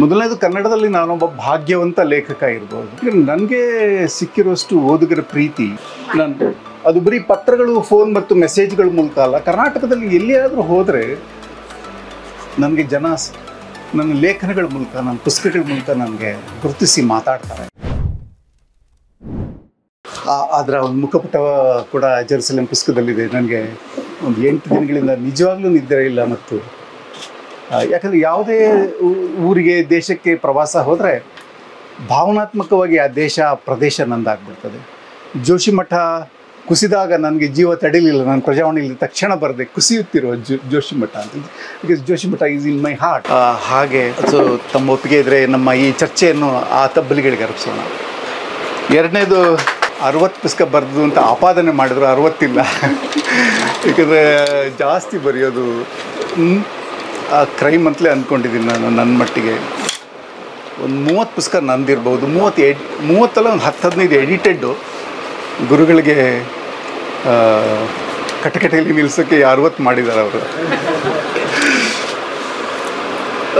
ಮೊದಲನೇದು ಕನ್ನಡದಲ್ಲಿ ನಾನೊಬ್ಬ ಭಾಗ್ಯವಂತ ಲೇಖಕ ಇರ್ಬೋದು. ನನಗೆ ಸಿಕ್ಕಿರೋಷ್ಟು ಓದುಗರ ಪ್ರೀತಿ, ನಾನು ಅದು ಬರೀ ಪತ್ರಗಳು ಫೋನ್ ಮತ್ತು ಮೆಸೇಜ್ಗಳ ಮೂಲಕ ಅಲ್ಲ, ಕರ್ನಾಟಕದಲ್ಲಿ ಎಲ್ಲಿಯಾದರೂ ಹೋದರೆ ನನಗೆ ಜನ ನನ್ನ ಲೇಖನಗಳ ಮೂಲಕ, ನನ್ನ ಪುಸ್ತಕಗಳ ಮೂಲಕ ನನಗೆ ಗುರುತಿಸಿ ಮಾತಾಡ್ತಾರೆ. ಅದರ ಒಂದು ಮುಖಪುಟ ಕೂಡ ಜೆರುಸಲೇಂ ಪುಸ್ತಕದಲ್ಲಿದೆ. ನನಗೆ ಒಂದು ಎಂಟು ದಿನಗಳಿಂದ ನಿಜವಾಗ್ಲೂ ನಿದ್ರೆ ಇಲ್ಲ ಮತ್ತು ಯಾಕಂದರೆ ಯಾವುದೇ ಊರಿಗೆ, ದೇಶಕ್ಕೆ ಪ್ರವಾಸ ಹೋದರೆ ಭಾವನಾತ್ಮಕವಾಗಿ ಆ ದೇಶ, ಪ್ರದೇಶ ನಂದಾಗ್ಬಿಡ್ತದೆ. ಜೋಶಿಮಠ ಕುಸಿದಾಗ ನನಗೆ ಜೀವ ತಡಿಲಿಲ್ಲ, ನಾನು ಪ್ರಜಾವಾಣಿಯಲ್ಲಿ ತಕ್ಷಣ ಬರದೆ ಕುಸಿಯುತ್ತಿರುವ ಜೋ ಜೋಶಿಮಠ ಅಂತ. Because Joshimath is in my heart ಹಾಗೆ, ಸೊ ತಮ್ಮ ಒಪ್ಪಿಗೆ ಇದ್ದರೆ ನಮ್ಮ ಈ ಚರ್ಚೆಯನ್ನು ಆ ತಬ್ಬಲಿಗಳಿಗೆ ಅರ್ಪಿಸೋಣ. ಎರಡನೇದು, ಅರವತ್ತು ಪುಸ್ತಕ ಬರೆದು ಅಂತ ಆಪಾದನೆ ಮಾಡಿದ್ರು, ಅರವತ್ತಿಲ್ಲ. ಯಾಕಂದರೆ ಜಾಸ್ತಿ ಬರೆಯೋದು ಕ್ರೈಮ್ ಅಂತಲೇ ಅಂದ್ಕೊಂಡಿದ್ದೀನಿ ನಾನು ನನ್ನ ಮಟ್ಟಿಗೆ. ಒಂದು ಮೂವತ್ತು ಪುಸ್ತಕ ನಂದಿರ್ಬೋದು ಮೂವತ್ತು ಎಡ್ ಮೂವತ್ತಲ್ಲ ಒಂದು ಹತ್ತು ಹದಿನೈದು ಎಡಿಟೆಡ್ಡು ಗುರುಗಳಿಗೆ ಆ, ಕಟಕಟೆಯಲ್ಲಿ ನಿಲ್ಲಿಸೋಕ್ಕೆ ಅರವತ್ತು ಮಾಡಿದ್ದಾರೆ ಅವರು.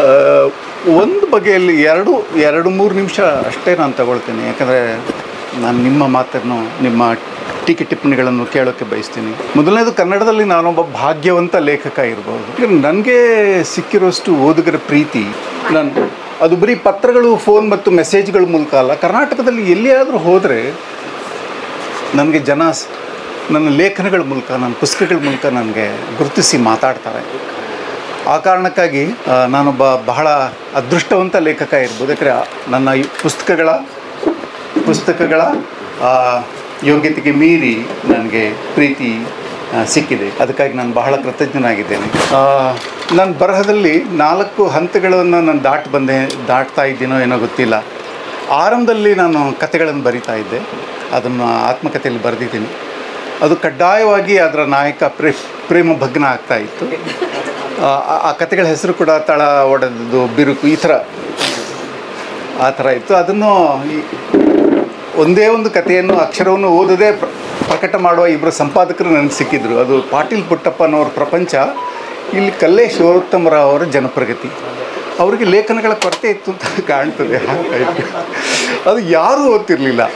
ಆ, ಒಂದು ಬಗೆಯಲ್ಲಿ ಎರಡು ಎರಡು ಮೂರು ನಿಮಿಷ ಅಷ್ಟೇ ನಾನು ತಗೊಳ್ತೀನಿ. ಯಾಕಂದರೆ ನಾನು ನಿಮ್ಮ ಮಾತನ್ನು ನಿಮ್ಮ ಟೀಕೆ ಟಿಪ್ಪಣಿಗಳನ್ನು ಕೇಳೋಕ್ಕೆ ಬಯಸ್ತೀನಿ. ಮೊದಲನೇದು, ಕನ್ನಡದಲ್ಲಿ ನಾನೊಬ್ಬ ಭಾಗ್ಯವಂತ ಲೇಖಕ ಇರಬಹುದು ನನಗೆ ಸಿಕ್ಕಿರೋಷ್ಟು ಓದುಗರ ಪ್ರೀತಿ, ನಾನು ಅದು ಬರೀ ಪತ್ರಗಳು, ಫೋನ್ ಮತ್ತು ಮೆಸೇಜ್ಗಳ ಮೂಲಕ ಅಲ್ಲ, ಕರ್ನಾಟಕದಲ್ಲಿ ಎಲ್ಲಿಯಾದರೂ ಹೋದರೆ ನನಗೆ ಜನ ನನ್ನ ಲೇಖನಗಳ ಮೂಲಕ, ನನ್ನ ಪುಸ್ತಕಗಳ ಮೂಲಕ ನನಗೆ ಗುರುತಿಸಿ ಮಾತಾಡ್ತಾರೆ. ಆ ಕಾರಣಕ್ಕಾಗಿ ನಾನೊಬ್ಬ ಬಹಳ ಅದೃಷ್ಟವಂತ ಲೇಖಕ ಇರ್ಬೋದು. ಯಾಕಂದರೆ, ನನ್ನ ಪುಸ್ತಕಗಳ ಪುಸ್ತಕಗಳ ಯೋಗ್ಯತೆಗೆ ಮೀರಿ ನನಗೆ ಪ್ರೀತಿ ಸಿಕ್ಕಿದೆ. ಅದಕ್ಕಾಗಿ ನಾನು ಬಹಳ ಕೃತಜ್ಞನಾಗಿದ್ದೇನೆ. ನಾನು ಬರಹದಲ್ಲಿ ನಾಲ್ಕು ಹಂತಗಳನ್ನು ನಾನು ದಾಟಿ ಬಂದೆ ದಾಟ್ತಾ ಇದ್ದೀನೋ ಏನೋ ಗೊತ್ತಿಲ್ಲ. ಆರಂಭದಲ್ಲಿ ನಾನು ಕತೆಗಳನ್ನು ಬರಿತಾ ಇದ್ದೆ. ಅದನ್ನು ಆತ್ಮಕಥೆಯಲ್ಲಿ ಬರೆದಿದ್ದೀನಿ. ಅದು ಕಡ್ಡಾಯವಾಗಿ ಅದರ ನಾಯಕ ಪ್ರೇ ಪ್ರೇಮ ಭಗ್ನ ಆಗ್ತಾ ಇತ್ತು. ಆ, ಕತೆಗಳ ಹೆಸರು ಕೂಡ ತಳ ಒಡೆದು ಬಿರುಕು ಈ ಥರ. ಆ ಥರ ಇತ್ತು. ಅದನ್ನು ಒಂದೇ ಒಂದು ಕಥೆಯನ್ನು, ಅಕ್ಷರವನ್ನು ಓದದೇ ಪ್ರ- ಪ್ರಕಟ ಮಾಡುವ ಇಬ್ಬರು ಸಂಪಾದಕರು ನನಗೆ ಸಿಕ್ಕಿದ್ರು. ಅದು ಪಾಟೀಲ್ ಪುಟ್ಟಪ್ಪನವರ ಪ್ರಪಂಚ, ಇಲ್ಲಿ ಕಲ್ಲೇ ಶಿವೋತ್ತಮರಾವ್ ಅವರ ಜನಪ್ರಗತಿ. ಅವರಿಗೆ ಲೇಖನಗಳ ಕೊರತೆ ಇತ್ತು ಅಂತ ಕಾಣ್ತದೆ. ಅದು ಯಾರೂ ಓದ್ತಿರಲಿಲ್ಲ.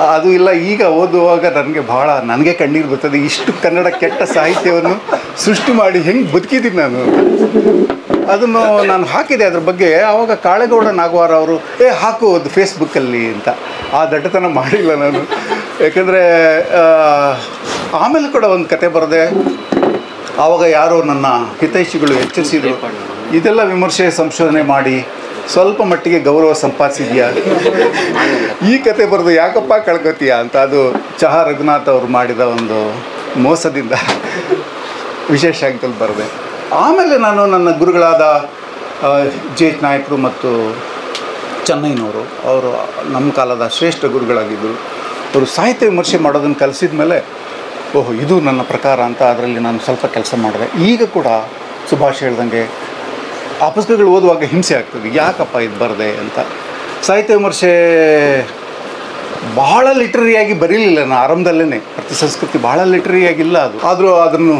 ಅದು ಇಲ್ಲ, ಈಗ ಓದುವಾಗ ನನಗೆ ಭಾಳ ನನಗೆ ಕಣ್ಣೀರು ಬರ್ತದೆ. ಇಷ್ಟು ಕನ್ನಡ ಕೆಟ್ಟ ಸಾಹಿತ್ಯವನ್ನು ಸೃಷ್ಟಿ ಮಾಡಿ ಹೆಂಗೆ ಬದುಕಿದ್ದೀನಿ ನಾನು ಅದನ್ನು ನಾನು ಹಾಕಿದೆ ಅದ್ರ ಬಗ್ಗೆ. ಆವಾಗ ಕಾಳೇಗೌಡ ನಾಗವಾರ ಅವರು, ಏ, ಹಾಕು ಅದು ಫೇಸ್ಬುಕ್ಕಲ್ಲಿ ಅಂತ. ಆ ದಡ್ಡತನ ಮಾಡಿಲ್ಲ ನಾನು. ಯಾಕಂದರೆ ಆಮೇಲೆ ಕೂಡ ಒಂದು ಕತೆ ಬರದೆ ಆವಾಗ ಯಾರೋ ನನ್ನ ಹಿತೈಷಿಗಳು ಎಚ್ಚರಿಸಿದರು. ಇದೆಲ್ಲ ವಿಮರ್ಶೆ, ಸಂಶೋಧನೆ ಮಾಡಿ, ಸ್ವಲ್ಪ ಮಟ್ಟಿಗೆ ಗೌರವ ಸಂಪಾದಿಸಿದ್ಯಾ? ಈ ಕತೆ ಬರೆದು ಯಾಕಪ್ಪ ಕಳ್ಕೊತೀಯ ಅಂತ. ಅದು ಚಹಾ ರಘುನಾಥ್ ಅವರು ಮಾಡಿದ ಒಂದು ಮೋಸದಿಂದ ವಿಶೇಷ ಅಂಕಲ್ ಬರೆದೆ. ಆಮೇಲೆ ನಾನು ನನ್ನ ಗುರುಗಳಾದ ಜೆ ಎಚ್ ನಾಯಕರು ಮತ್ತು ಚೆನ್ನೈನವರು, ಅವರು ನಮ್ಮ ಕಾಲದ ಶ್ರೇಷ್ಠ ಗುರುಗಳಾಗಿದ್ದರು. ಅವರು ಸಾಹಿತ್ಯ ವಿಮರ್ಶೆ ಮಾಡೋದನ್ನು ಕಲಿಸಿದ ಮೇಲೆ ಓಹೋ, ಇದು ನನ್ನ ಪ್ರಕಾರ ಅಂತ ಅದರಲ್ಲಿ ನಾನು ಸ್ವಲ್ಪ ಕೆಲಸ ಮಾಡಿದೆ. ಈಗ ಕೂಡ ಸುಭಾಷ್ ಹೇಳ್ದಂಗೆ ಆ ಪುಸ್ತಕಗಳು ಓದುವಾಗ ಹಿಂಸೆ ಆಗ್ತದೆ. ಯಾಕಪ್ಪ ಇದು ಬರದೆ ಅಂತ. ಸಾಹಿತ್ಯ ವಿಮರ್ಶೆ ಬಹಳ ಲಿಟ್ರರಿಯಾಗಿ ಬರೀಲಿಲ್ಲ ನಾನು ಆರಂಭದಲ್ಲೇ ಪ್ರತಿ ಸಂಸ್ಕೃತಿ ಬಹಳ ಲಿಟ್ರರಿಯಾಗಿಲ್ಲ ಅದು. ಆದರೂ ಅದನ್ನು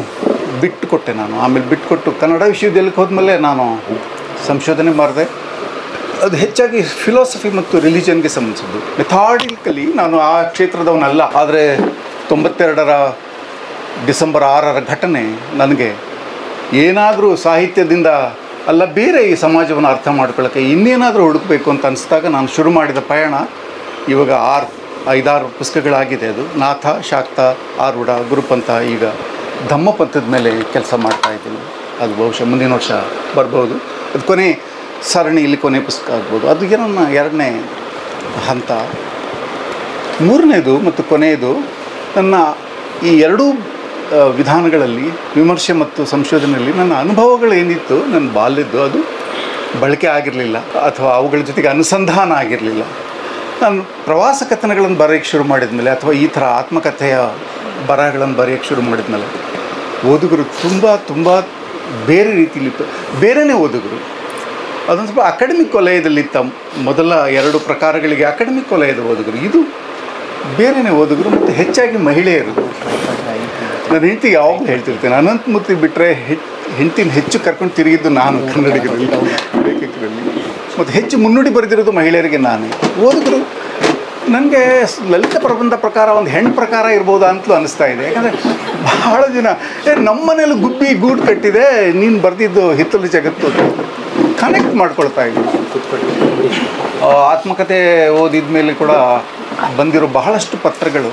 ಬಿಟ್ಟು ಕೊಟ್ಟೆ ನಾನು. ಆಮೇಲೆ ಬಿಟ್ಟುಕೊಟ್ಟು ಕನ್ನಡ ವಿಶ್ವವಿದ್ಯಾಲಯಕ್ಕೆ ಹೋದ್ಮೇಲೆ ನಾನು ಸಂಶೋಧನೆ ಮಾಡಿದೆ. ಅದು ಹೆಚ್ಚಾಗಿ ಫಿಲಾಸಫಿ ಮತ್ತು ರಿಲಿಜನ್ಗೆ ಸಂಬಂಧಿಸಿದ್ದು. ಮೆಥಾಡಿಕಲಿ ನಾನು ಆ ಕ್ಷೇತ್ರದವನಲ್ಲ. ಆದರೆ ತೊಂಬತ್ತೆರಡರ ಡಿಸೆಂಬರ್ ಆರರ ಘಟನೆ ನನಗೆ ಏನಾದರೂ ಸಾಹಿತ್ಯದಿಂದ ಅಲ್ಲ, ಬೇರೆ ಈ ಸಮಾಜವನ್ನು ಅರ್ಥ ಮಾಡ್ಕೊಳ್ಳೋಕ್ಕೆ ಇನ್ನೇನಾದರೂ ಹುಡುಕಬೇಕು ಅಂತ ಅನಿಸಿದಾಗ ನಾನು ಶುರು ಮಾಡಿದ ಪಯಣ ಇವಾಗ ಆರು ಐದಾರು ಪುಸ್ತಕಗಳಾಗಿದೆ ಅದು. ನಾಥ, ಶಾಕ್ತ ಆರುಡ ಗುರುಪಂಥ ಈಗ ಧಮ್ಮಪಂಥದ ಮೇಲೆ ಕೆಲಸ ಮಾಡ್ತಾ ಇದ್ದೀನಿ. ಅದು ಬಹುಶಃ ಮುಂದಿನ ವರ್ಷ ಬರ್ಬೋದು. ಅದು ಕೊನೆ ಸರಣಿ ಇಲ್ಲಿ ಕೊನೆ ಪುಸ್ತಕ ಆಗ್ಬೋದು. ಅದು ಏನನ್ನ ಎರಡನೇ ಹಂತ. ಮೂರನೇದು ಮತ್ತು ಕೊನೆಯದು ನನ್ನ ಈ ಎರಡೂ ವಿಧಾನಗಳಲ್ಲಿ, ವಿಮರ್ಶೆ ಮತ್ತು ಸಂಶೋಧನೆಯಲ್ಲಿ ನನ್ನ ಅನುಭವಗಳು ಏನಿತ್ತು, ನನ್ನ ಬಾಲ್ಯದ್ದು ಅದು ಬಳಕೆ ಆಗಿರಲಿಲ್ಲ ಅಥವಾ ಅವುಗಳ ಜೊತೆಗೆ ಅನುಸಂಧಾನ ಆಗಿರಲಿಲ್ಲ. ನಾನು ಪ್ರವಾಸ ಕಥನಗಳನ್ನು ಬರೆಯೋಕ್ಕೆ ಶುರು ಮಾಡಿದ ಮೇಲೆ ಅಥವಾ ಈ ಥರ ಆತ್ಮಕಥೆಯ ಬರಹಗಳನ್ನು ಬರೆಯೋಕ್ಕೆ ಶುರು ಮಾಡಿದ ಮೇಲೆ ಓದುಗರು ತುಂಬ ತುಂಬ ಬೇರೆ ರೀತಿಯಲ್ಲಿ ಬೇರೆಯೇ ಓದುಗರು. ಅದೊಂದು ಸ್ವಲ್ಪ ಅಕಾಡೆಮಿಕ್ ವಲಯದಲ್ಲಿತ್ತ ಮೊದಲ ಎರಡು ಪ್ರಕಾರಗಳಿಗೆ ಅಕಾಡೆಮಿಕ್ ವಲಯದ ಓದುಗರು. ಇದು ಬೇರೆಯೇ ಓದುಗರು ಮತ್ತು ಹೆಚ್ಚಾಗಿ ಮಹಿಳೆಯರು. ನನ್ನ ಹೆಂಡತಿ ಯಾವಾಗಲೂ ಹೇಳ್ತಿರ್ತೇನೆ. ಅನಂತಮೂರ್ತಿ ಬಿಟ್ಟರೆ ಹೆಂಡತಿನ ಹೆಚ್ಚು ಕರ್ಕೊಂಡು ತಿರುಗಿದ್ದು ನಾನು ಕನ್ನಡಿಗರಲ್ಲಿ, ಲೇಖಕರಲ್ಲಿ. ಮತ್ತು ಹೆಚ್ಚು ಮುನ್ನುಡಿ ಬರೆದಿರೋದು ಮಹಿಳೆಯರಿಗೆ ನಾನೇ. ಓದಿದ್ರು ನನಗೆ ಲಲಿತ ಪ್ರಬಂಧ ಪ್ರಕಾರ ಒಂದು ಹೆಣ್ಣು ಪ್ರಕಾರ ಇರ್ಬೋದಾ ಅಂತಲೂ ಅನಿಸ್ತಾ ಇದೆ. ಯಾಕಂದರೆ ಬಹಳ ದಿನ, ಏ, ನಮ್ಮನೇಲಿ ಗುಬ್ಬಿ ಗೂಡು ಕಟ್ಟಿದೆ, ನೀನು ಬರೆದಿದ್ದು ಹಿತ್ತಲು ಜಗತ್ತು ಕನೆಕ್ಟ್ ಮಾಡ್ಕೊಳ್ತಾ ಇದ್ದೀನಿ. ಆತ್ಮಕತೆ ಓದಿದ ಮೇಲೆ ಕೂಡ ಬಂದಿರೋ ಬಹಳಷ್ಟು ಪತ್ರಗಳು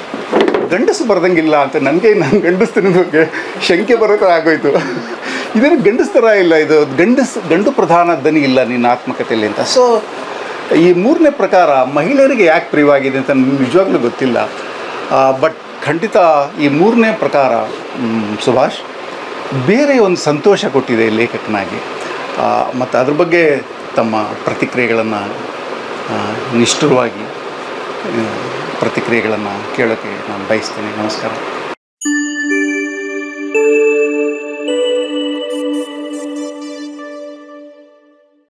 ಗಂಡಸು ಬರ್ದಂಗಿಲ್ಲ ಅಂತ ನನಗೆ ನನ್ನ ಗಂಡಸ್ತಿನ ಬಗ್ಗೆ ಶಂಕೆ ಬರೋ ಥರ ಆಗೋಯ್ತು. ಇದೇನು ಗಂಡಸ್ತರ ಇಲ್ಲ, ಇದು ಗಂಡಸ್ ಗಂಡು ಪ್ರಧಾನ ದನಿ ಇಲ್ಲ ನಿನ್ನ ಆತ್ಮಕತೆಯಲ್ಲಿ ಅಂತ. ಸೊ ಈ ಮೂರನೇ ಪ್ರಕಾರ ಮಹಿಳೆಯರಿಗೆ ಯಾಕೆ ಪ್ರಿಯವಾಗಿದೆ ಅಂತ ನನಗೆ ನಿಜವಾಗ್ಲೂ ಗೊತ್ತಿಲ್ಲ. ಬಟ್ ಖಂಡಿತ ಈ ಮೂರನೇ ಪ್ರಕಾರ ಸುಭಾಷ್, ಬೇರೆ ಒಂದು ಸಂತೋಷ ಕೊಟ್ಟಿದೆ ಲೇಖಕನಾಗಿ. ಮತ್ತು ಅದ್ರ ಬಗ್ಗೆ ತಮ್ಮ ಪ್ರತಿಕ್ರಿಯೆಗಳನ್ನು ನಿಷ್ಠುರವಾಗಿ ಪ್ರತಿಕ್ರಿಯೆಗಳನ್ನು ಕೇಳೋಕ್ಕೆ ನಾನು ಬಯಸ್ತೇನೆ. ನಮಸ್ಕಾರ.